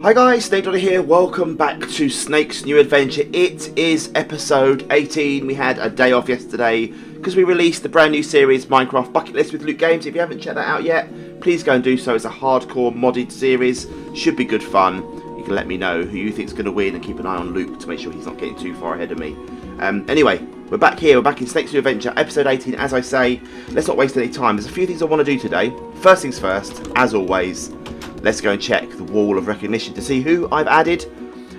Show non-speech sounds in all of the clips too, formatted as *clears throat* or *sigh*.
Hi guys, Snake Doctor here. Welcome back to Snake's New Adventure. It is episode 18. We had a day off yesterday because we released the brand new series Minecraft Bucket List with Luke Games. If you haven't checked that out yet, please go and do so. It's a hardcore modded series. Should be good fun. You can let me know who you think is going to win and keep an eye on Luke to make sure he's not getting too far ahead of me. Um, anyway, we're back here. We're back in Snake's New Adventure, episode 18. As I say, let's not waste any time. There's a few things I want to do today. First things first, as always, let's go and check the wall of recognition to see who I've added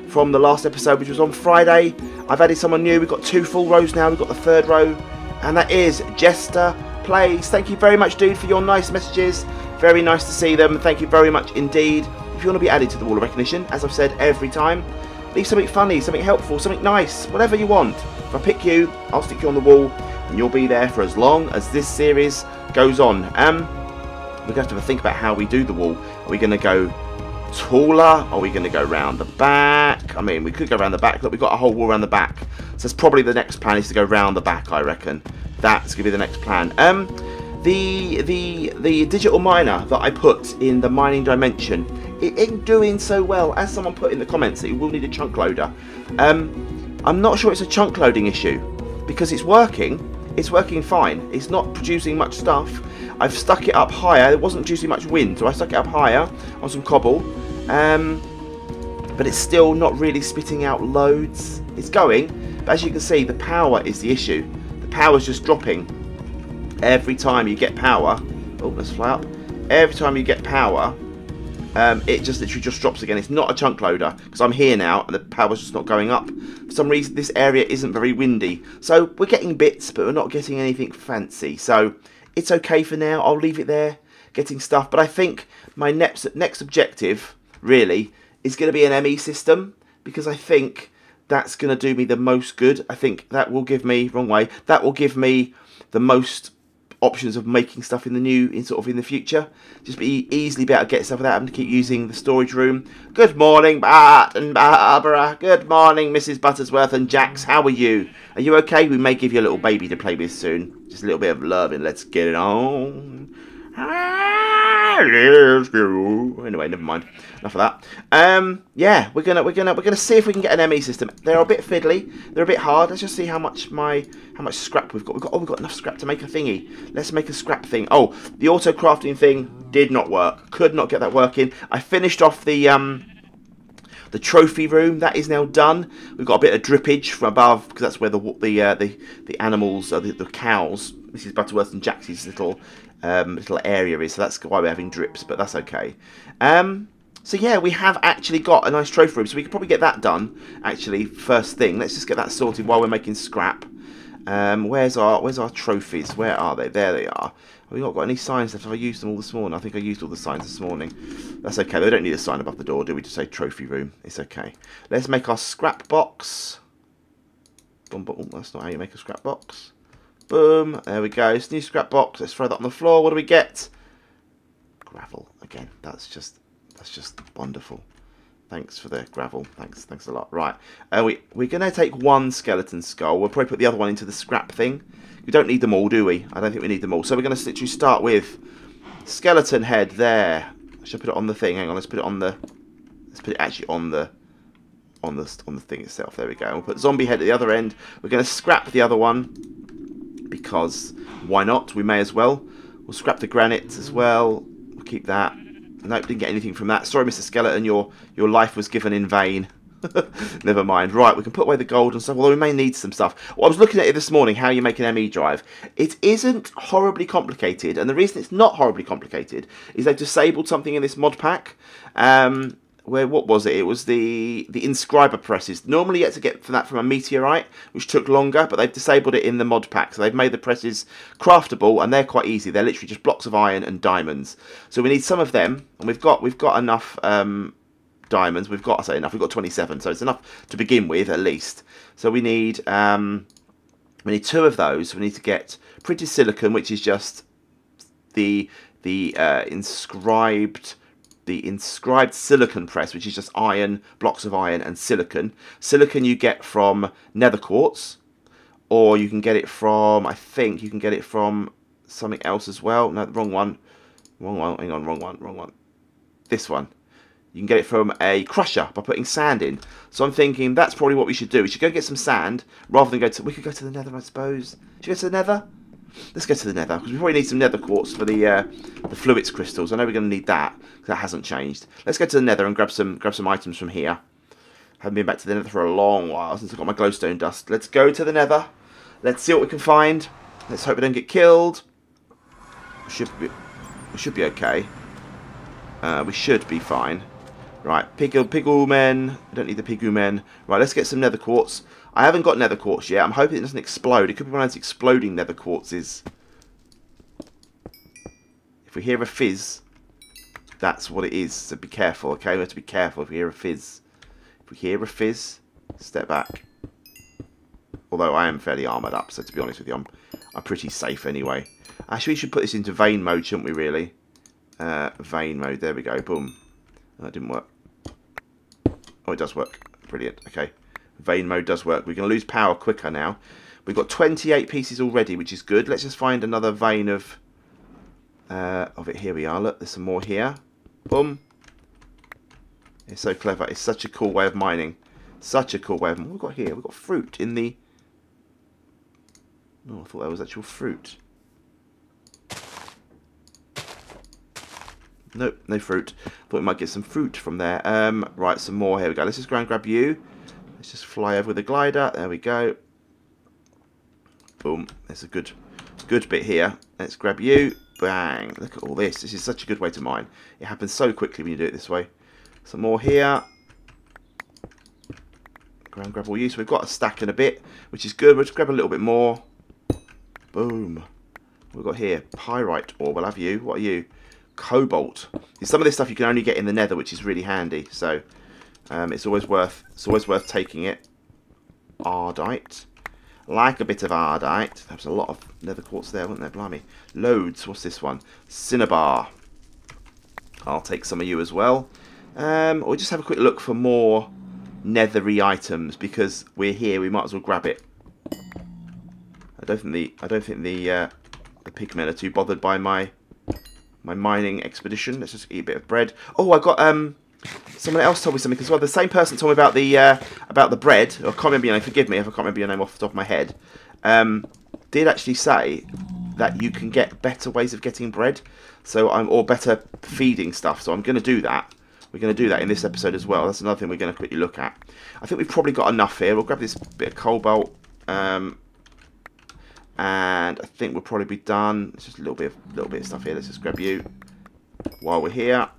from the last episode, which was on Friday. I've added someone new. We've got two full rows now. We've got the third row, and that is Jester Plays. Thank you very much, dude, for your nice messages. Very nice to see them. Thank you very much indeed. If you want to be added to the wall of recognition, as I've said every time, leave something funny, something helpful, something nice, whatever you want. If I pick you, I'll stick you on the wall, and you'll be there for as long as this series goes on. Um, we're going to have to think about how we do the wall. Are we going to go taller? Are we going to go round the back? I mean, we could go round the back. Look, we've got a whole wall around the back. So that's probably the next plan is to go round the back, I reckon. That's going to be the next plan. Um, the the the digital miner that I put in the mining dimension, it ain't doing so well. As someone put in the comments, it will need a chunk loader. Um, I'm not sure it's a chunk loading issue because it's working. It's working fine. It's not producing much stuff. I've stuck it up higher. It wasn't producing much wind, so I stuck it up higher on some cobble. Um, but it's still not really spitting out loads. It's going, but as you can see, the power is the issue. The power's just dropping every time you get power. Oh, let's fly up. Every time you get power, um, it just literally just drops again. It's not a chunk loader because I'm here now and the power's just not going up. For some reason, this area isn't very windy. So we're getting bits, but we're not getting anything fancy. So it's okay for now. I'll leave it there, getting stuff. But I think my next next objective, really, is going to be an ME system because I think that's going to do me the most good. I think that will give me wrong way. That will give me the most options of making stuff in the new in sort of in the future. Just be easily be able to get stuff without having to keep using the storage room. Good morning Bart and Barbara. Good morning Mrs Buttersworth and Jax. How are you? Are you okay? We may give you a little baby to play with soon. Just a little bit of love and let's get it on ah! Anyway, never mind. Enough of that. Um, yeah, we're gonna we're gonna we're gonna see if we can get an ME system. They're a bit fiddly. They're a bit hard. Let's just see how much my how much scrap we've got. We've got oh we've got enough scrap to make a thingy. Let's make a scrap thing. Oh, the auto crafting thing did not work. Could not get that working. I finished off the um the trophy room that is now done. We've got a bit of drippage from above because that's where the the uh, the the animals, uh, the, the cows, Mrs Butterworth and Jaxie's little um, little area is. So that's why we're having drips, but that's okay. Um, so yeah, we have actually got a nice trophy room, so we could probably get that done. Actually, first thing, let's just get that sorted while we're making scrap. Um, where's our Where's our trophies? Where are they? There they are. Have we not got any signs left? Have I used them all this morning? I think I used all the signs this morning. That's okay. They don't need a sign above the door, do we? Just say trophy room. It's okay. Let's make our scrap box. Boom, boom. That's not how you make a scrap box. Boom. There we go. It's new scrap box. Let's throw that on the floor. What do we get? Gravel again. That's just that's just wonderful. Thanks for the gravel. Thanks, thanks a lot. Right, uh, we we're gonna take one skeleton skull. We'll probably put the other one into the scrap thing. We don't need them all, do we? I don't think we need them all. So we're gonna literally start with skeleton head there. I should put it on the thing? Hang on, let's put it on the. Let's put it actually on the on the on the thing itself. There we go. We'll put zombie head at the other end. We're gonna scrap the other one because why not? We may as well. We'll scrap the granite as well. We'll keep that. Nope, didn't get anything from that. Sorry, Mr. Skeleton, your your life was given in vain. *laughs* Never mind. Right, we can put away the gold and stuff, although we may need some stuff. Well, I was looking at it this morning, how you make an ME drive. It isn't horribly complicated, and the reason it's not horribly complicated is they've disabled something in this mod pack. Um, where what was it? It was the the inscriber presses. Normally, you had to get from that from a meteorite, which took longer, but they've disabled it in the mod pack. So they've made the presses craftable, and they're quite easy. They're literally just blocks of iron and diamonds. So we need some of them, and we've got we've got enough um, diamonds. We've got I say enough. We've got 27, so it's enough to begin with at least. So we need um, we need two of those. We need to get printed silicon, which is just the the uh, inscribed the inscribed silicon press, which is just iron, blocks of iron and silicon. Silicon you get from nether quartz, or you can get it from, I think you can get it from something else as well. No, wrong one. Wrong one. Hang on, wrong one, wrong one. This one. You can get it from a crusher by putting sand in. So I'm thinking that's probably what we should do. We should go get some sand rather than go to. We could go to the Nether, I suppose. Should we go to the Nether? Let's go to the Nether because we probably need some Nether quartz for the uh, the fluix crystals. I know we're going to need that because that hasn't changed. Let's go to the Nether and grab some grab some items from here. Haven't been back to the Nether for a long while since I got my glowstone dust. Let's go to the Nether. Let's see what we can find. Let's hope we don't get killed. We should be, we should be okay. Uh, we should be fine. Right, Piggle, Piggle Men. I don't need the Piggle Men. Right, let's get some Nether Quartz. I haven't got Nether Quartz yet. I'm hoping it doesn't explode. It could be one of those exploding Nether Quartzes. If we hear a fizz, that's what it is. So be careful, okay? We have to be careful if we hear a fizz. If we hear a fizz, step back. Although I am fairly armoured up, so to be honest with you, I'm, I'm pretty safe anyway. Actually, we should put this into vein mode, shouldn't we, really? Uh, vein mode, there we go, boom. That didn't work. Oh, it does work. Brilliant, okay. Vein mode does work. We're going to lose power quicker now. We've got 28 pieces already, which is good. Let's just find another vein of uh, of it. Here we are. Look, there's some more here. Boom. It's so clever. It's such a cool way of mining. Such a cool way of... What have we got here? We've got fruit in the... Oh, I thought that was actual fruit. Nope, no fruit. Thought we might get some fruit from there. Um, right, some more. Here we go. Let's just go and grab you. Let's just fly over with a glider. There we go. Boom. There's a good, good bit here. Let's grab you. Bang. Look at all this. This is such a good way to mine. It happens so quickly when you do it this way. Some more here. Ground grab all you. So we've got a stack and a bit, which is good. We'll just grab a little bit more. Boom. We've got here pyrite ore. We'll have you. What are you? Cobalt. Some of this stuff you can only get in the Nether, which is really handy. So um, it's always worth it's always worth taking it. Ardite. Like a bit of Ardite. There's a lot of nether quartz there, wasn't there? Blimey. Loads. What's this one? Cinnabar. I'll take some of you as well. Um, or just have a quick look for more nethery items because we're here. We might as well grab it. I don't think the I don't think the uh, the pigmen are too bothered by my my mining expedition. Let's just eat a bit of bread. Oh, I got um Someone else told me something as well. The same person told me about the uh, about the bread. I can't remember your name. Forgive me if I can't remember your name off the top of my head. Um, did actually say that you can get better ways of getting bread, so I'm or better feeding stuff. So I'm going to do that. We're going to do that in this episode as well. That's another thing we're going to quickly look at. I think we've probably got enough here. We'll grab this bit of cobalt, um, and I think we'll probably be done. It's just a little bit, of, little bit of stuff here. Let's just grab you while we're here.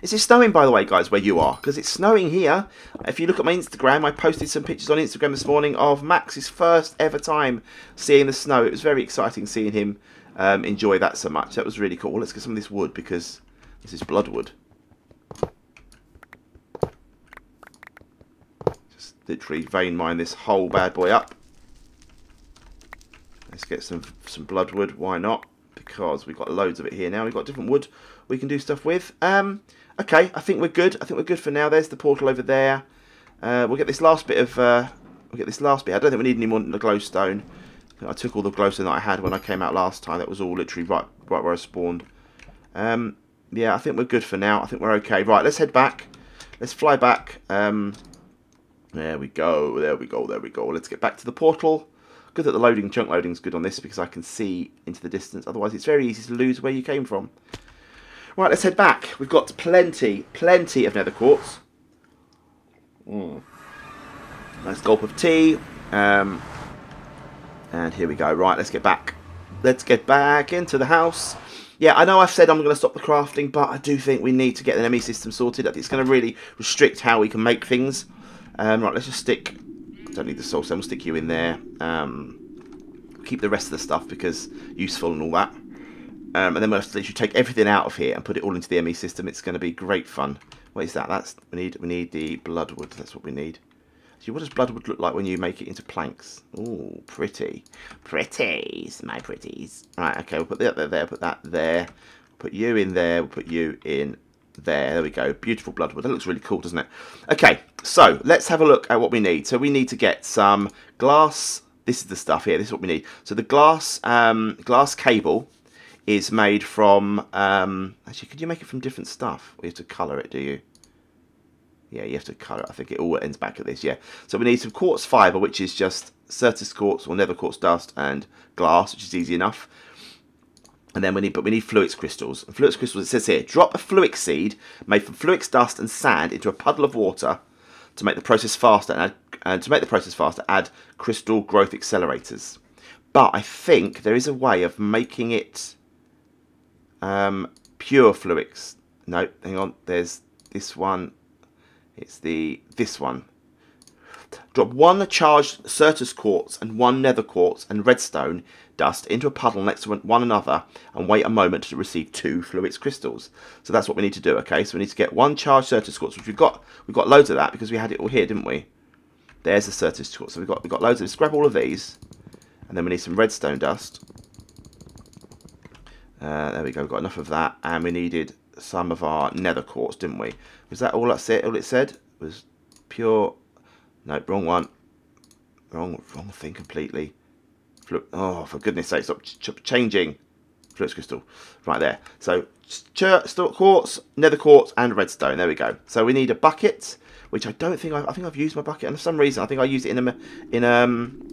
Is it snowing, by the way, guys, where you are? Because it's snowing here. If you look at my Instagram, I posted some pictures on Instagram this morning of Max's first ever time seeing the snow. It was very exciting seeing him um, enjoy that so much. That was really cool. Let's get some of this wood because this is bloodwood. Just literally vein mine this whole bad boy up. Let's get some some bloodwood. Why not? Because we've got loads of it here now. We've got different wood we can do stuff with. Um, Okay, I think we're good. I think we're good for now. There's the portal over there. Uh, we'll get this last bit of... Uh, we'll get this last bit. I don't think we need any more than the glowstone. I took all the glowstone that I had when I came out last time. That was all literally right, right where I spawned. Um, yeah, I think we're good for now. I think we're okay. Right, let's head back. Let's fly back. Um, there we go. There we go. There we go. Let's get back to the portal. Good that the loading, chunk loading is good on this because I can see into the distance. Otherwise, it's very easy to lose where you came from. Right, let's head back. We've got plenty, plenty of nether quartz. Mm. Nice gulp of tea. Um, and here we go. Right, let's get back. Let's get back into the house. Yeah, I know I've said I'm going to stop the crafting, but I do think we need to get the ME system sorted. It's going to really restrict how we can make things. Um, right, let's just stick... don't need the soul stone. We'll stick you in there. Um, keep the rest of the stuff because useful and all that. Um, and then we'll literally take everything out of here and put it all into the ME system. It's going to be great fun. What is that? That's we need. We need the bloodwood. That's what we need. See, what does bloodwood look like when you make it into planks? Oh, pretty, pretties, my pretties. Right. Okay. We'll put that there. Put that there. Put you in there. We'll put you in there. There we go. Beautiful bloodwood. That looks really cool, doesn't it? Okay. So let's have a look at what we need. So we need to get some glass. This is the stuff here. This is what we need. So the glass, um, glass cable is made from. Um, actually, could you make it from different stuff? Or you have to colour it, do you? Yeah, you have to colour it. I think it all ends back at this, yeah. So we need some quartz fibre, which is just Certus quartz or nether quartz dust and glass, which is easy enough. And then we need, but we need fluix crystals. And fluix crystals, it says here, drop a fluix seed made from fluix dust and sand into a puddle of water to make the process faster. And, add, and to make the process faster, add crystal growth accelerators. But I think there is a way of making it um, pure fluix. No, hang on. There's this one. It's the this one. Drop one charged Certus quartz and one nether quartz and redstone dust into a puddle next to one another and wait a moment to receive two fluix crystals. So that's what we need to do, okay? So we need to get one charged Certus quartz, which we've got we've got loads of that because we had it all here, didn't we? There's the Certus quartz. So we've got we've got loads of this. Grab all of these. And then we need some redstone dust. Uh, there we go, we've got enough of that. And we needed some of our nether quartz, didn't we? Was that all that's it? All it said was pure no, wrong one. Wrong, wrong thing completely. Oh, for goodness sake, stop ch changing. Fluix crystal. Right there. So, quartz, nether quartz, and redstone. There we go. So we need a bucket, which I don't think I've, I think I've used my bucket, and for some reason I think I used it in a in um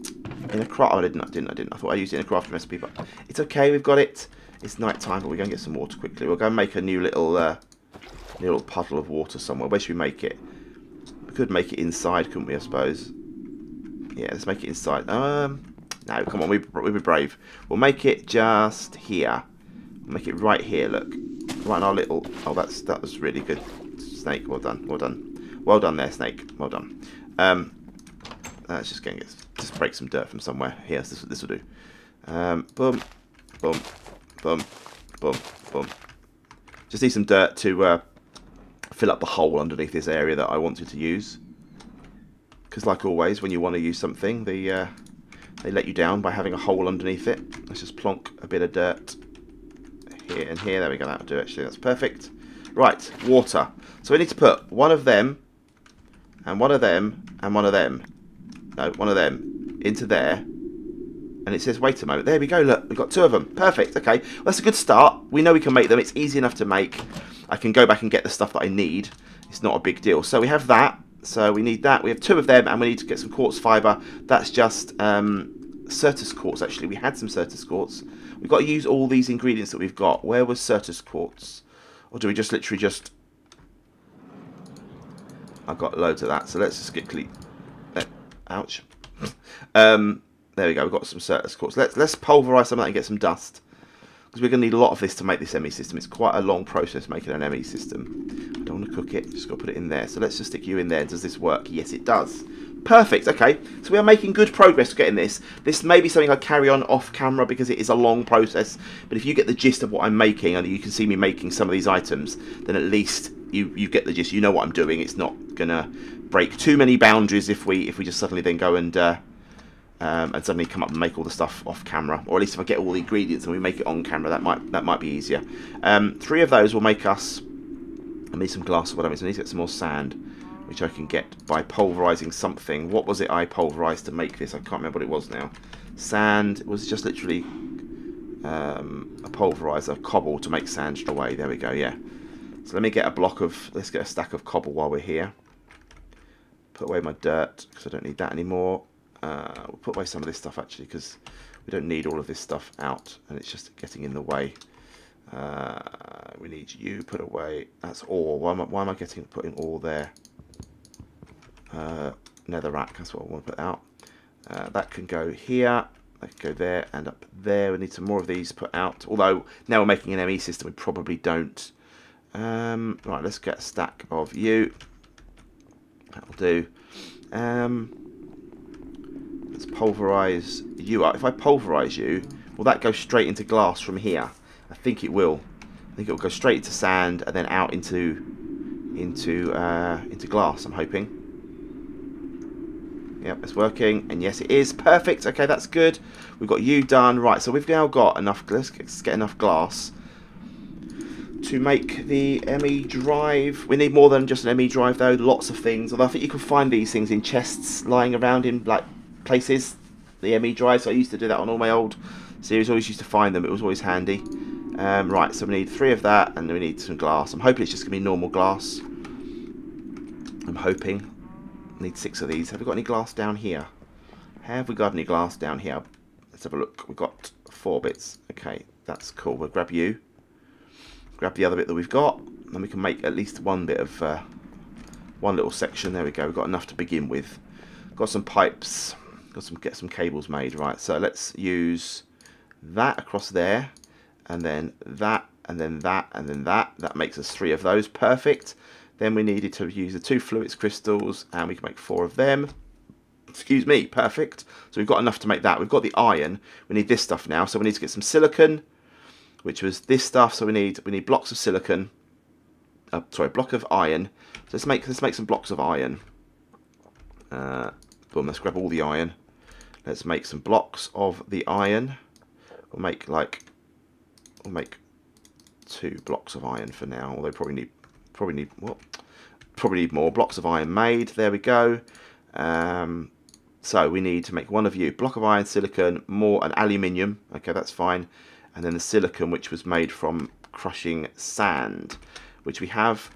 in a craft. Oh, I didn't. I didn't. I didn't. I thought I used it in a crafting recipe, but it's okay. We've got it. It's night time, but we're going to get some water quickly. We'll go and make a new little uh, new little puddle of water somewhere. Where should we make it? Could make it inside, couldn't we, I suppose? Yeah, let's make it inside. Um, no, come on, we, we'll be brave. We'll make it just here. We'll make it right here, look. Right in our little... Oh, that's that was really good. Snake, well done, well done. Well done there, Snake. Well done. Um, let's just get just break some dirt from somewhere. Here, this, this will do. Um, boom, boom, boom, boom, boom. Just need some dirt to uh, fill up the hole underneath this area that I wanted to use. Because like always, when you want to use something, they, uh, they let you down by having a hole underneath it. Let's just plonk a bit of dirt here and here. There we go, that'll do actually, that's perfect. Right, water. So we need to put one of them, and one of them, and one of them. No, one of them into there. And it says, wait a moment. There we go, look, we've got two of them. Perfect, okay. Well, that's a good start. We know we can make them. It's easy enough to make. I can go back and get the stuff that I need. It's not a big deal. So we have that. So we need that. We have two of them, and we need to get some quartz fibre. That's just um, Certus quartz, actually. We had some Certus quartz. We've got to use all these ingredients that we've got. Where was Certus quartz? Or do we just literally just... I've got loads of that, so let's just get... Clean. Ouch. *laughs* um, there we go, we've got some Certus quartz. Let's, let's pulverise some of that and get some dust because we're going to need a lot of this to make this ME system. It's quite a long process making an ME system. I don't want to cook it, just got to put it in there. So let's just stick you in there. Does this work? Yes, it does. Perfect, okay. So we are making good progress getting this. This may be something I carry on off camera because it is a long process. But if you get the gist of what I'm making, and you can see me making some of these items, then at least you, you get the gist. You know what I'm doing. It's not going to break too many boundaries if we if we just suddenly then go and... Uh, um, and suddenly come up and make all the stuff off camera, or at least if I get all the ingredients and we make it on camera, that might that might be easier. Um, three of those will make us. I need some glass or whatever. So I need to get some more sand, which I can get by pulverizing something. What was it I pulverized to make this? I can't remember what it was now. Sand was just literally um, a pulverizer, cobble to make sand straight away. There we go. Yeah. So let me get a block of. Let's get a stack of cobble while we're here. Put away my dirt because I don't need that anymore. Uh, we'll put away some of this stuff actually because we don't need all of this stuff out and it's just getting in the way. Uh, we need you put away. That's all. Why am I, why am I getting putting all there? Uh, netherrack. That's what I want to put out. Uh, that can go here. That can go there and up there. We need some more of these put out. Although now we're making an ME system, we probably don't. Um, right, let's get a stack of you. That'll do. Um, Let's pulverize you. If I pulverize you, will that go straight into glass from here? I think it will. I think it will go straight into sand and then out into into uh, into glass. I'm hoping. Yep, it's working, and yes, it is perfect. Okay, that's good. We've got you done right. So we've now got enough. Let's get enough glass to make the ME drive. We need more than just an ME drive though. Lots of things. Although I think you can find these things in chests lying around in like places, the ME drive. So I used to do that on all my old series. always used to find them. It was always handy. Um, right, so we need three of that, and we need some glass. I'm hoping it's just going to be normal glass. I'm hoping. Need six of these. Have we got any glass down here? Have we got any glass down here? Let's have a look. We've got four bits. Okay, that's cool. We'll grab you. Grab the other bit that we've got. And we can make at least one bit of... Uh, one little section. There we go. We've got enough to begin with. Got some pipes. Got some get some cables made. Right, so let's use that across there. And then that, and then that, and then that. That makes us three of those. Perfect. Then we needed to use the two fluix crystals, and we can make four of them. Excuse me, perfect. So we've got enough to make that. We've got the iron. We need this stuff now. So we need to get some silicon, which was this stuff. So we need we need blocks of silicon. Uh, sorry, block of iron. So let's make let's make some blocks of iron. Uh, boom. Let's grab all the iron. Let's make some blocks of the iron. We'll make like we'll make two blocks of iron for now. Although probably need probably need what? Probably need more blocks of iron made. There we go. Um, so we need to make one of you block of iron, silicon, more an aluminium. Okay, that's fine. And then the silicon, which was made from crushing sand, which we have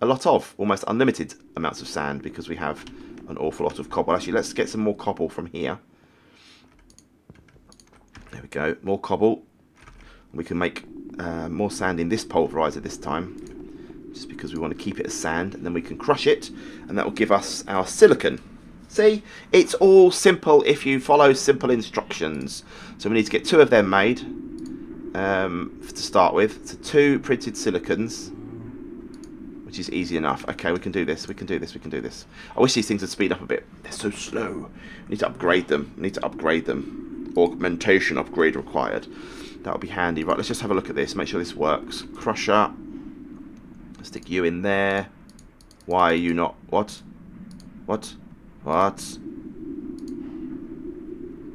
a lot of, almost unlimited amounts of sand because we have an awful lot of cobble. Actually, let's get some more cobble from here. We go, more cobble. We can make uh, more sand in this pulverizer this time just because we want to keep it as sand and then we can crush it and that will give us our silicon. See? It's all simple if you follow simple instructions. So we need to get two of them made um, to start with. So two printed silicons which is easy enough. Okay we can do this we can do this we can do this. I wish these things would speed up a bit. They're so slow. We need to upgrade them. We need to upgrade them augmentation upgrade required that would be handy right let's just have a look at this make sure this works crusher Stick you in there. Why are you not... What? What? What?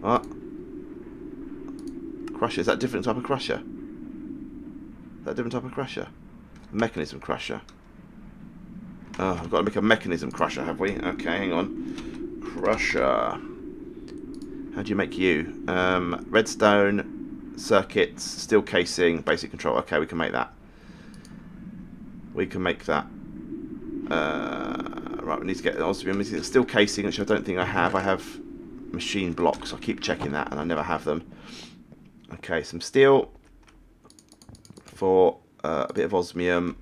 What? Crusher. Is that different type of crusher? Is that different type of crusher? Mekanism crusher. Oh, I've got to make a mechanism crusher, have we? Okay, hang on. Crusher. How do you make you? Um, redstone, circuits, steel casing, basic control. Okay, we can make that we can make that. Uh, right, we need to get osmium. Steel casing, which I don't think I have. I have machine blocks. I keep checking that, and I never have them. Okay, some steel for uh, a bit of osmium.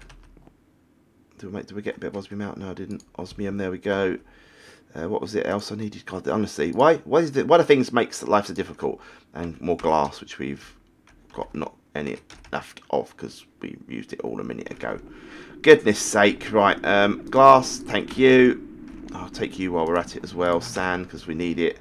Did we, make, we get a bit of osmium out? No, I didn't. Osmium, there we go. Uh, what was it else I needed? God, honestly, why why is it, why do things makes life so difficult? And more glass, which we've got not any left of because we used it all a minute ago. Goodness sake, right, um, glass, thank you. I'll take you while we're at it as well, sand, because we need it.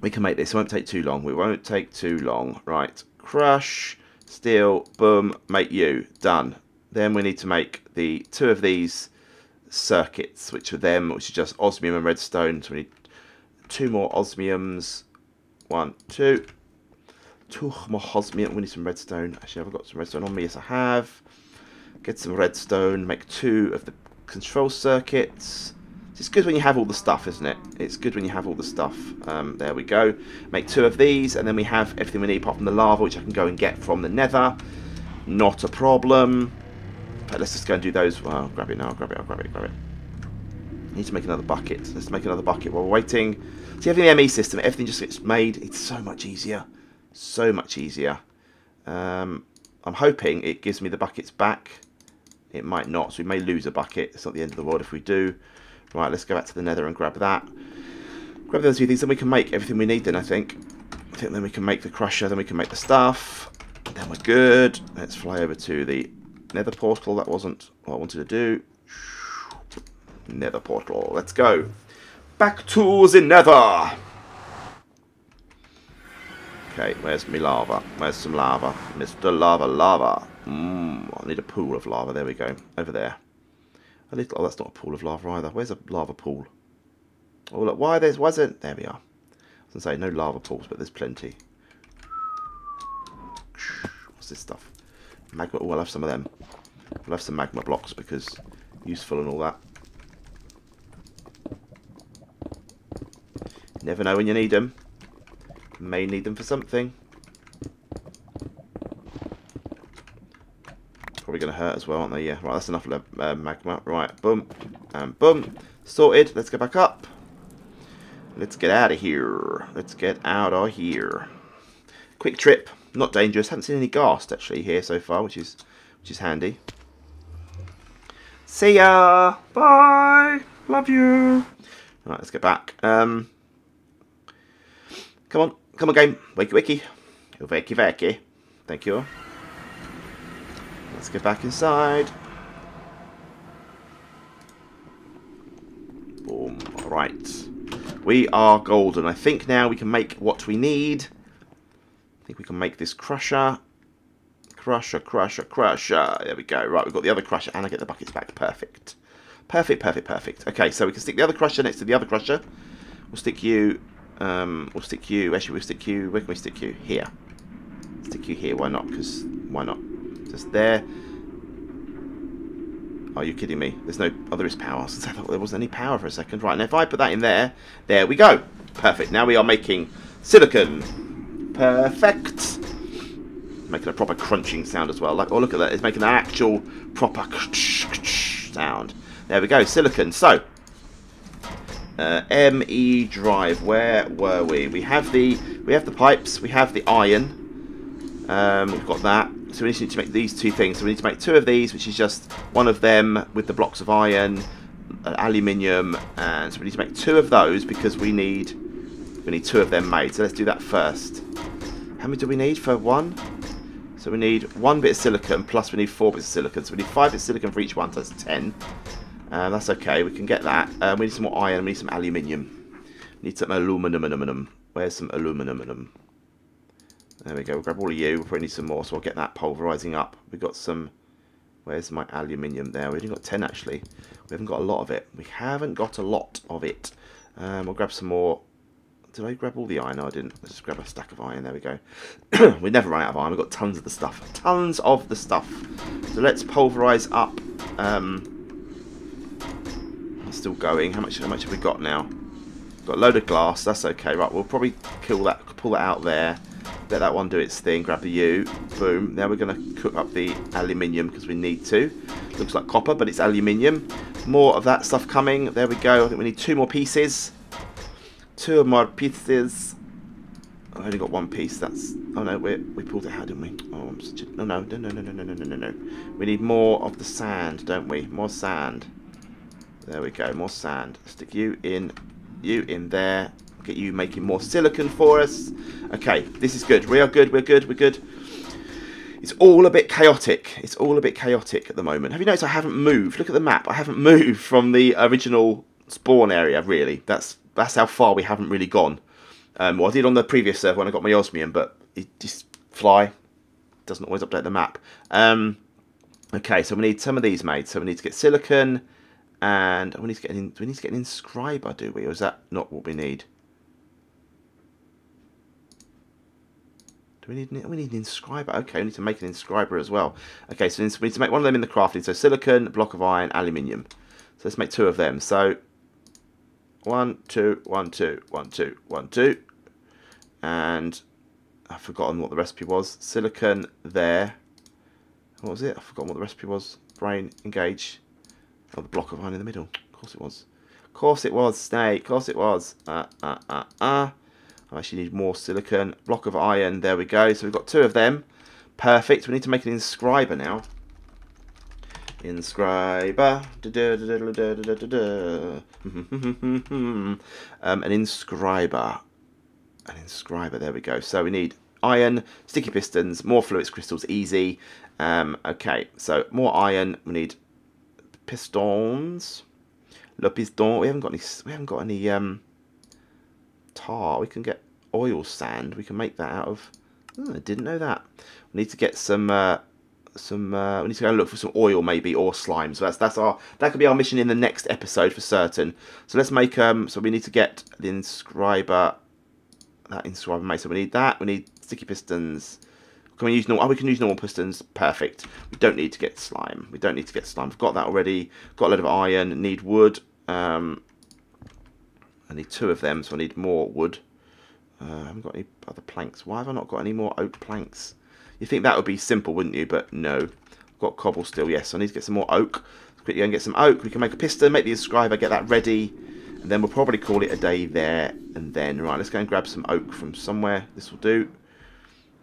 We can make this, it won't take too long, we won't take too long. Right, crush, steel, boom, make you, done. Then we need to make the two of these circuits, which are them, which are just osmium and redstone. So we need two more osmiums. One, two, two more osmium. We need some redstone. Actually, have I got some redstone on me? Yes, I have. Get some redstone. Make two of the control circuits. It's good when you have all the stuff, isn't it? It's good when you have all the stuff. Um, there we go. Make two of these, and then we have everything we need apart from the lava, which I can go and get from the nether. Not a problem. But let's just go and do those. Well, I'll grab it now. I'll grab it. I'll grab it. Grab it. I Need to make another bucket. Let's make another bucket while we're waiting. See, having the ME system, everything just gets made. It's so much easier so much easier. Um, I'm hoping it gives me the buckets back. It might not, so we may lose a bucket. It's not the end of the world if we do. Right, let's go back to the nether and grab that. Grab those two things, then we can make everything we need then, I think. I think then we can make the crusher, then we can make the stuff. Then we're good. Let's fly over to the nether portal. That wasn't what I wanted to do. Nether portal. Let's go. Back to the nether. Okay, where's me lava? Where's some lava? Mr. Lava Lava. Mmm, I need a pool of lava. There we go. Over there. A little, oh, that's not a pool of lava either. Where's a lava pool? Oh, look, why there's, is it? There we are. I was going to say, no lava pools, but there's plenty. What's this stuff? Magma, oh, I'll have some of them. I'll have some magma blocks because useful and all that. Never know when you need them. May need them for something. probably going to hurt as well, aren't they? Yeah, right, that's enough uh, magma. Right, boom, and boom. Sorted. Let's go back up. Let's get out of here. Let's get out of here. Quick trip. Not dangerous. Haven't seen any ghast, actually, here so far, which is which is handy. See ya! Bye! Love you! All right, let's get back. Um, come on. Come on, game. Wakey, wakey. Wakey, wakey. Thank you. Let's get back inside. Boom. Right. We are golden. I think now we can make what we need. Think we can make this crusher. Crusher, crusher, crusher. There we go. Right, we've got the other crusher and I get the buckets back. Perfect. Perfect, perfect, perfect. Okay, so we can stick the other crusher next to the other crusher. We'll stick you... Um, we'll stick you... Actually, we'll stick you... Where can we stick you? Here. Stick you here. Why not? Because why not? Just there. Are you kidding me? There's no... Oh, there is power. *laughs* I thought there wasn't any power for a second. Right, now if I put that in there, there we go. Perfect. Now we are making silicon. Perfect. Making a proper crunching sound as well. Like, oh, look at that. It's making an actual proper sound. There we go. Silicon. So, uh, ME drive. Where were we? We have the we have the pipes. We have the iron. Um, we've got that. So we need to make these two things. So we need to make two of these, which is just one of them with the blocks of iron, uh, aluminium, and so we need to make two of those because we need we need two of them made. So let's do that first. How many do we need for one? So we need one bit of silicon plus we need four bits of silicon. So we need five bits of silicon for each one, so that's ten. Uh, that's okay, we can get that. Uh, we need some more iron, we need some aluminium. We need some aluminum. Aluminum. Where's some aluminum? There we go. We'll grab all of you. We'll probably need some more, so I'll get that pulverizing up. We've got some... Where's my aluminium there? We've only got 10, actually. We haven't got a lot of it. We haven't got a lot of it. Um, we'll grab some more... Did I grab all the iron? No, I didn't. Let's just grab a stack of iron. There we go. *clears throat* we never run out of iron. We've got tons of the stuff. Tons of the stuff. So let's pulverize up... Um, still going. How much? How much have we got now? Got a load of glass. That's okay. Right, we'll probably kill that, pull that out there. Let that one do its thing. Grab the U. Boom. Now we're going to cook up the aluminium because we need to. Looks like copper, but it's aluminium. More of that stuff coming. There we go. I think we need two more pieces. Two more pieces. I've only got one piece. That's oh no, we we pulled it out, didn't we? Oh, I'm such a no, no, no, no, no, no, no, no, no, no. We need more of the sand, don't we? More sand. There we go. More sand. Stick you in, you in there get you making more silicon for us. Okay, this is good. We are good, we're good, we're good. It's all a bit chaotic. It's all a bit chaotic at the moment. Have you noticed I haven't moved? Look at the map. I haven't *laughs* moved from the original spawn area, really. That's that's how far we haven't really gone. Um, well, I did on the previous server when I got my osmium, but it just fly doesn't always update the map. Um, okay, so we need some of these made. So we need to get silicon, and we need to get an, we need to get an inscriber, do we? Or is that not what we need? Do we need we need an inscriber? Okay, we need to make an inscriber as well. Okay, so we need to make one of them in the crafting. So silicon, block of iron, aluminium. So let's make two of them. So one, two, one, two, one, two, one, two. And I've forgotten what the recipe was. Silicon there. What was it? I've forgotten what the recipe was. Brain, engage. Oh, the block of iron in the middle. Of course it was. Of course it was, Snake. Of course it was. Uh, uh, uh, uh. I actually need more silicon. Block of iron. There we go. So we've got two of them. Perfect. We need to make an inscriber now. Inscriber. um, an inscriber. An inscriber. There we go. So we need iron, sticky pistons, more fluix crystals. Easy. Um, okay. So more iron. We need pistons. Le piston. We haven't got any. We haven't got any. Um, tar. We can get oil sand. We can make that out of... Oh, I didn't know that. We need to get some... Uh, some uh, we need to go and look for some oil maybe or slime. So that's that's our that could be our mission in the next episode for certain. So let's make um so we need to get the inscriber that inscriber made so we need that we need sticky pistons. Can we use normal oh we can use normal pistons. Perfect. We don't need to get slime. We don't need to get slime. We've got that already. Got a lot of iron. Need wood. Um I need two of them, so I need more wood. Uh, I haven't got any other planks. Why have I not got any more oak planks? You think that would be simple, wouldn't you? But no. Got cobble still, yes. I need to get some more oak. quickly go and get some oak. We can make a piston, make the inscriber, get that ready. And then we'll probably call it a day there and then. Right, let's go and grab some oak from somewhere. This will do.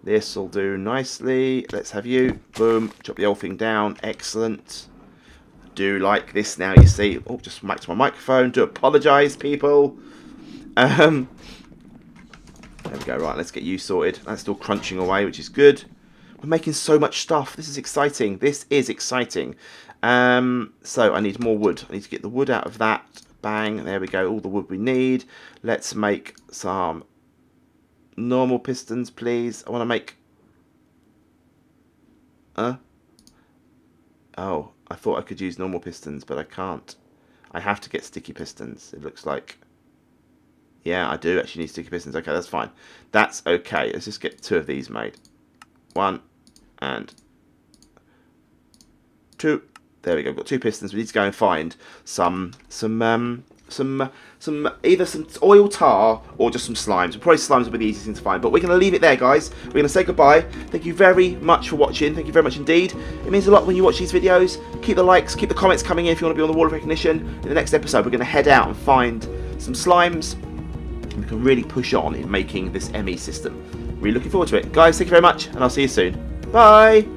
This will do nicely. Let's have you. Boom. Chop the whole thing down. Excellent. Do like this now, you see. Oh, just to my microphone. Do apologise, people. Um, there we go. Right, let's get you sorted. That's still crunching away, which is good. We're making so much stuff. This is exciting. This is exciting. Um, so I need more wood. I need to get the wood out of that. Bang. There we go. All the wood we need. Let's make some normal pistons, please. I want to make... Huh? Oh, I thought I could use normal pistons, but I can't. I have to get sticky pistons, it looks like. Yeah, I do actually need sticky pistons. Okay, that's fine. That's okay. Let's just get two of these made. One and two. There we go. We've got two pistons. We need to go and find some some um, some some either some oil tar or just some slimes. Probably slimes will be the easiest thing to find. But we're going to leave it there, guys. We're going to say goodbye. Thank you very much for watching. Thank you very much indeed. It means a lot when you watch these videos. Keep the likes, keep the comments coming in if you want to be on the Wall of Recognition. In the next episode, we're going to head out and find some slimes. And we can really push on in making this ME system. Really looking forward to it. Guys, thank you very much, and I'll see you soon. Bye!